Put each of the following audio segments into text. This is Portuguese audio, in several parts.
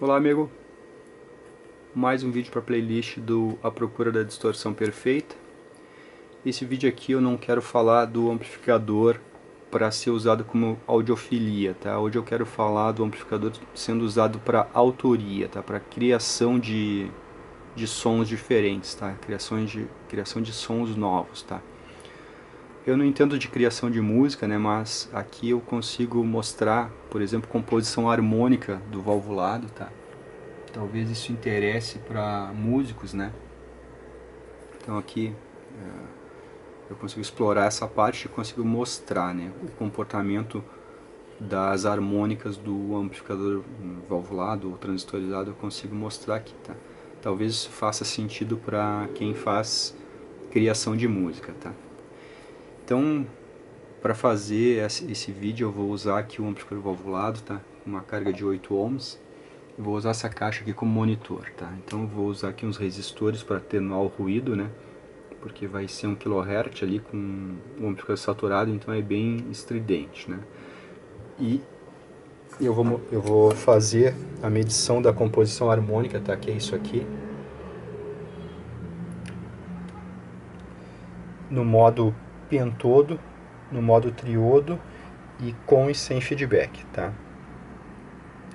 Olá amigo, mais um vídeo para a playlist do A Procura da Distorção Perfeita. Esse vídeo aqui eu não quero falar do amplificador para ser usado como audiofilia, tá? Hoje eu quero falar do amplificador sendo usado para autoria, tá? Para criação de, de sons diferentes, tá? Criação de, criação de sons novos, tá? Eu não entendo de criação de música, né, mas aqui eu consigo mostrar, por exemplo, composição harmônica do valvulado, tá? Talvez isso interesse para músicos, né? Então aqui é, eu consigo explorar essa parte e consigo mostrar, né, o comportamento das harmônicas do amplificador valvulado ou transistorizado, eu consigo mostrar aqui, tá? Talvez isso faça sentido para quem faz criação de música, tá? Então, para fazer esse vídeo eu vou usar aqui o amplificador valvulado, tá? Uma carga de 8 ohms. Eu vou usar essa caixa aqui como monitor, tá? Então eu vou usar aqui uns resistores para atenuar o ruído, né? Porque vai ser um kHz ali com o amplificador saturado, então é bem estridente, né? E eu vou, eu vou fazer a medição da composição harmônica, tá? Que é isso aqui. No modo pentodo, no modo triodo e com e sem feedback, tá?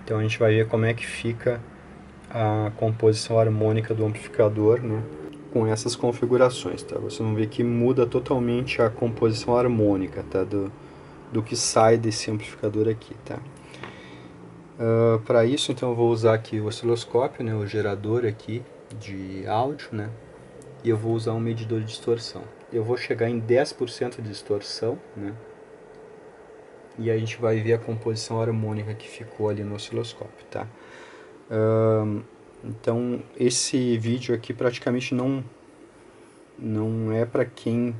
Então a gente vai ver como é que fica a composição harmônica do amplificador, né? Com essas configurações, tá? Você vão ver que muda totalmente a composição harmônica, tá? Do, do que sai desse amplificador aqui, tá? Uh, Para isso, então, eu vou usar aqui o osciloscópio, né? O gerador aqui de áudio, né? E eu vou usar um medidor de distorção eu vou chegar em 10% de distorção, né? E a gente vai ver a composição harmônica que ficou ali no osciloscópio, tá? então, esse vídeo aqui praticamente não, não é para quem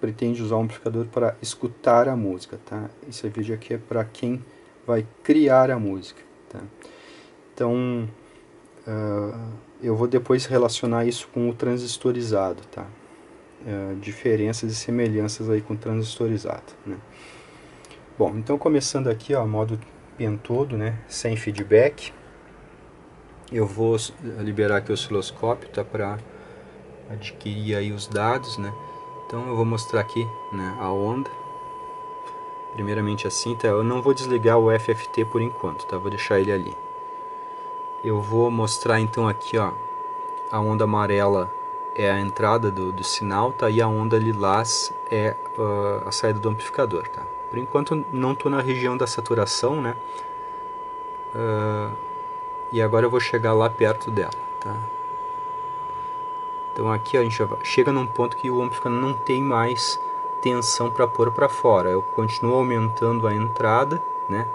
pretende usar um amplificador para escutar a música, tá? Esse vídeo aqui é para quem vai criar a música, tá? Então, uh, eu vou depois relacionar isso com o transistorizado, tá? Uh, diferenças e semelhanças aí com transistorizado. Né? Bom, então começando aqui, ó, modo pentodo, né, sem feedback, eu vou liberar aqui o osciloscópio, tá, para adquirir aí os dados, né, então eu vou mostrar aqui, né, a onda, primeiramente assim, tá, eu não vou desligar o FFT por enquanto, tá, vou deixar ele ali. Eu vou mostrar então aqui, ó, a onda amarela é a entrada do, do sinal, tá? E a onda lilás é uh, a saída do amplificador, tá? Por enquanto não estou na região da saturação, né? Uh, e agora eu vou chegar lá perto dela, tá? Então aqui a gente chega num ponto que o amplificador não tem mais tensão para pôr para fora. Eu continuo aumentando a entrada, né?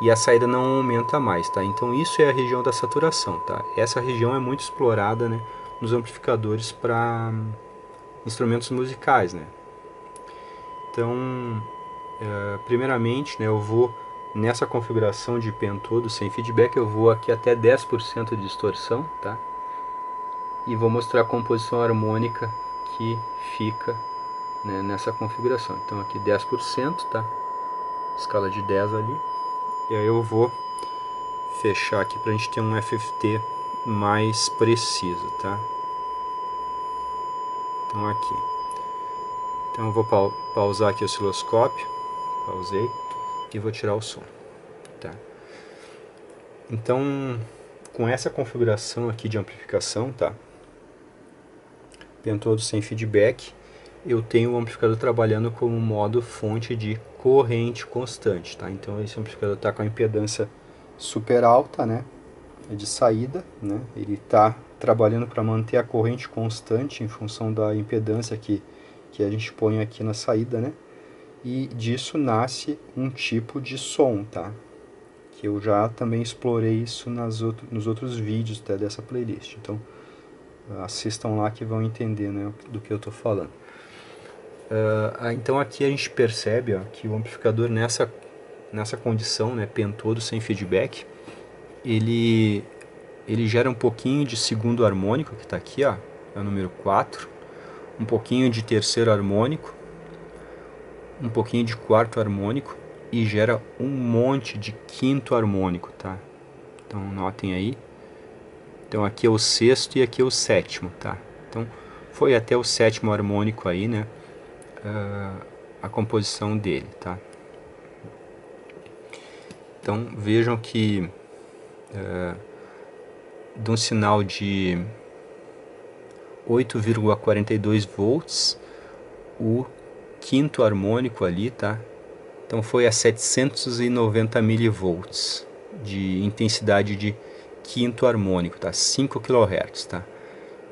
E a saída não aumenta mais, tá? Então isso é a região da saturação, tá? Essa região é muito explorada, né? Nos amplificadores para instrumentos musicais, né? Então, é, primeiramente, né, eu vou nessa configuração de pentodo sem feedback, eu vou aqui até 10% de distorção, tá? E vou mostrar a composição harmônica que fica né, nessa configuração. Então aqui 10%, tá? Escala de 10 ali. E aí eu vou fechar aqui para a gente ter um FFT mais preciso, tá? Então aqui. Então vou pausar aqui o osciloscópio, pausei, e vou tirar o som, tá? Então, com essa configuração aqui de amplificação, tá? Pentodo sem feedback, eu tenho o amplificador trabalhando como modo fonte de corrente constante, tá? Então esse amplificador está com a impedância super alta, né? É de saída, né? ele está trabalhando para manter a corrente constante em função da impedância que, que a gente põe aqui na saída, né? E disso nasce um tipo de som, tá? Que eu já também explorei isso nas outro, nos outros vídeos até dessa playlist. Então, assistam lá que vão entender né, do que eu estou falando. Uh, então aqui a gente percebe ó, que o amplificador nessa, nessa condição, né, pentodo sem feedback, ele, ele gera um pouquinho de segundo harmônico, que está aqui, ó, é o número 4, um pouquinho de terceiro harmônico, um pouquinho de quarto harmônico e gera um monte de quinto harmônico, tá? Então notem aí. Então aqui é o sexto e aqui é o sétimo, tá? Então foi até o sétimo harmônico aí, né? Uh, a composição dele, tá? Então vejam que uh, de um sinal de 8,42 volts, o quinto harmônico ali, tá? Então foi a 790 milivolts de intensidade de quinto harmônico, tá? 5 kHz, tá?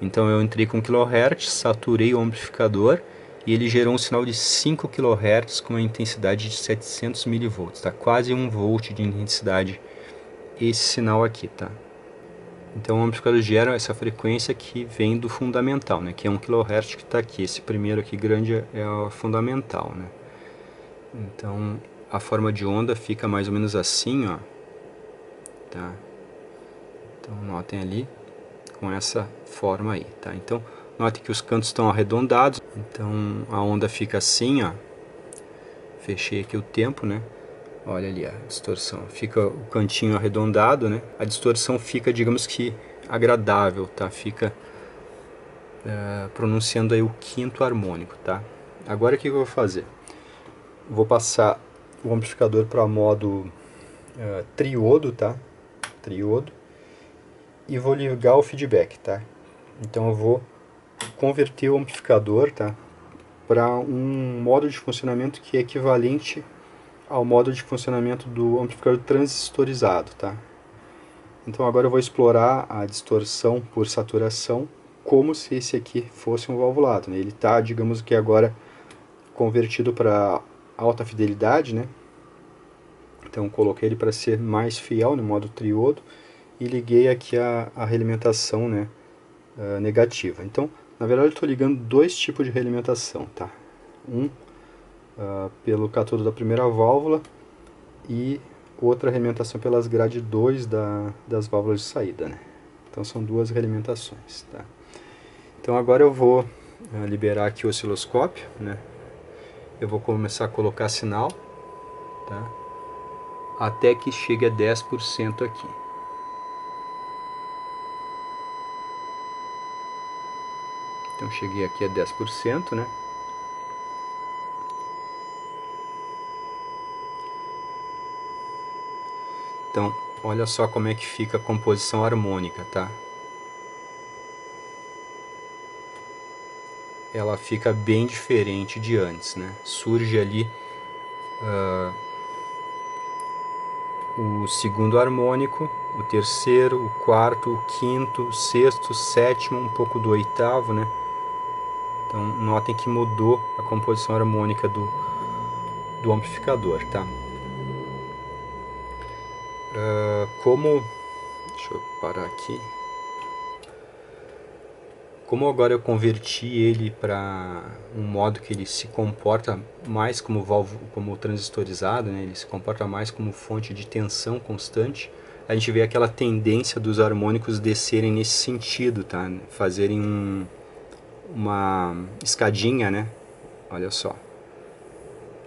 Então eu entrei com kHz, saturei o amplificador e ele gerou um sinal de 5 kHz com uma intensidade de 700 milivolts, tá? Quase 1 volt de intensidade esse sinal aqui, tá? Então o amplificador gera essa frequência que vem do fundamental, né? Que é 1 kHz que está aqui. Esse primeiro aqui grande é o fundamental, né? Então a forma de onda fica mais ou menos assim, ó. Tá? Então notem ali com essa forma aí, tá? Então notem que os cantos estão arredondados, então a onda fica assim, ó. Fechei aqui o tempo, né? Olha ali a distorção, fica o cantinho arredondado, né? A distorção fica, digamos que agradável, tá? Fica uh, pronunciando aí o quinto harmônico, tá? Agora o que eu vou fazer? vou passar o amplificador para modo uh, triodo, tá? Triodo. E vou ligar o feedback, tá? Então eu vou converter o amplificador, tá? Para um modo de funcionamento que é equivalente ao modo de funcionamento do amplificador transistorizado, tá? Então agora eu vou explorar a distorção por saturação como se esse aqui fosse um valvulado. Né? Ele está, digamos que agora convertido para alta fidelidade, né? Então coloquei ele para ser mais fiel no modo triodo e liguei aqui a, a realimentação né, uh, negativa. Então, na verdade, estou ligando dois tipos de realimentação, tá? Um uh, pelo catodo da primeira válvula e outra realimentação pelas grade 2 da, das válvulas de saída, né? Então são duas realimentações, tá? Então agora eu vou uh, liberar aqui o osciloscópio, né? eu vou começar a colocar sinal, tá? Até que chegue a 10% aqui. Então cheguei aqui a 10%, né? Então, olha só como é que fica a composição harmônica, tá? ela fica bem diferente de antes, né? Surge ali uh, o segundo harmônico, o terceiro, o quarto, o quinto, o sexto, o sétimo, um pouco do oitavo, né? Então notem que mudou a composição harmônica do, do amplificador, tá? Uh, como... Deixa eu parar aqui. Como agora eu converti ele para um modo que ele se comporta mais como valvo, como transistorizado, né? ele se comporta mais como fonte de tensão constante, a gente vê aquela tendência dos harmônicos descerem nesse sentido, tá? Fazerem um, uma escadinha, né? Olha só.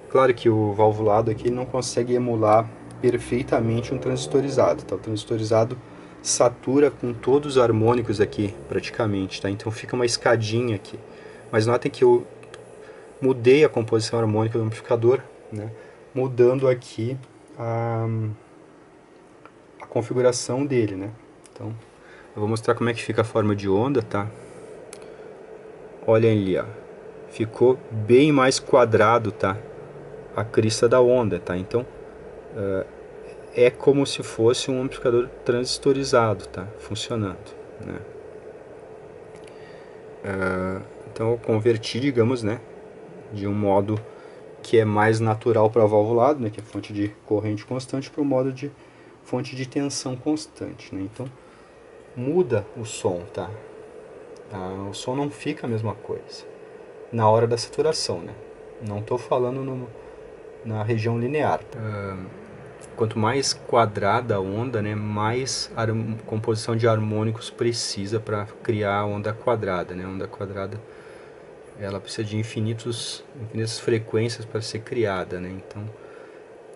Claro que o valvulado aqui não consegue emular perfeitamente um transistorizado, tá? O transistorizado satura com todos os harmônicos aqui, praticamente, tá? Então fica uma escadinha aqui. Mas notem que eu mudei a composição harmônica do amplificador, né? Mudando aqui a, a configuração dele, né? Então, eu vou mostrar como é que fica a forma de onda, tá? Olhem ali, ó. Ficou bem mais quadrado, tá? A crista da onda, tá? Então, uh, é como se fosse um amplificador transistorizado, tá? Funcionando, né? Uh, então eu converti, digamos, né? De um modo que é mais natural para valvulado, né? Que é fonte de corrente constante, para o modo de fonte de tensão constante, né? Então muda o som, tá? Uh, o som não fica a mesma coisa na hora da saturação, né? Não estou falando no, na região linear. Tá? Uh, quanto mais quadrada a onda, né, mais composição de harmônicos precisa para criar a onda quadrada. Né? A onda quadrada ela precisa de infinitos, infinitas frequências para ser criada. Né? Então,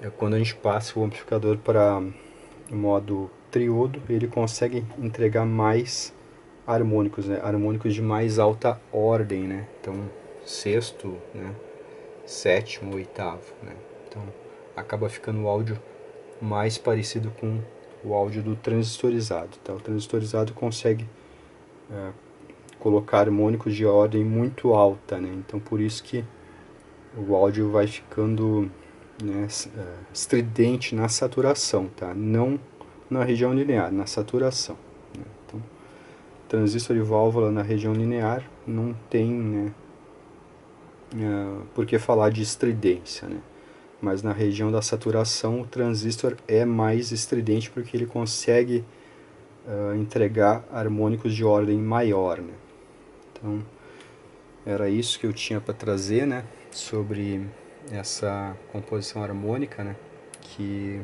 é quando a gente passa o amplificador para modo triodo ele consegue entregar mais harmônicos, né? harmônicos de mais alta ordem, né? Então, sexto, né? sétimo, oitavo, né? Então, acaba ficando o áudio mais parecido com o áudio do transistorizado. Tá? O transistorizado consegue é, colocar harmônicos de ordem muito alta, né? então por isso que o áudio vai ficando né, é, estridente na saturação, tá? não na região linear, na saturação. Né? Então, transistor de válvula na região linear não tem né, é, por que falar de estridência. Né? Mas na região da saturação o transistor é mais estridente porque ele consegue uh, entregar harmônicos de ordem maior. Né? Então, era isso que eu tinha para trazer né, sobre essa composição harmônica né, que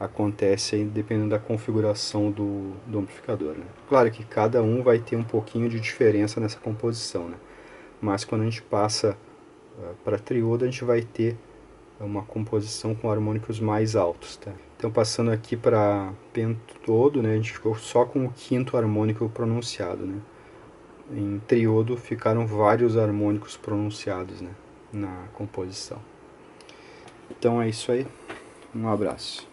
acontece dependendo da configuração do, do amplificador. Né? Claro que cada um vai ter um pouquinho de diferença nessa composição, né? mas quando a gente passa uh, para triodo, a gente vai ter uma composição com harmônicos mais altos, tá? Então passando aqui para pentodo, né, a gente ficou só com o quinto harmônico pronunciado, né? Em triodo ficaram vários harmônicos pronunciados, né, na composição. Então é isso aí. Um abraço.